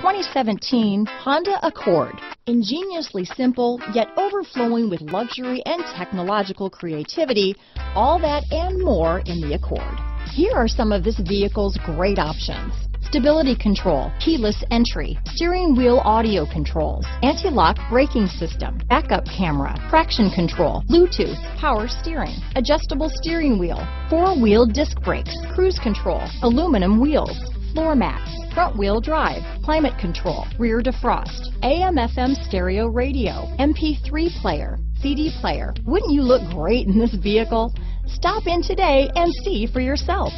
2017 Honda Accord. Ingeniously simple, yet overflowing with luxury and technological creativity, all that and more in the Accord. Here are some of this vehicle's great options. Stability control, keyless entry, steering wheel audio controls, anti-lock braking system, backup camera, traction control, Bluetooth, power steering, adjustable steering wheel, four-wheel disc brakes, cruise control, aluminum wheels, floor mats, front wheel drive, climate control, rear defrost, AM FM stereo radio, MP3 player, CD player. Wouldn't you look great in this vehicle? Stop in today and see for yourself.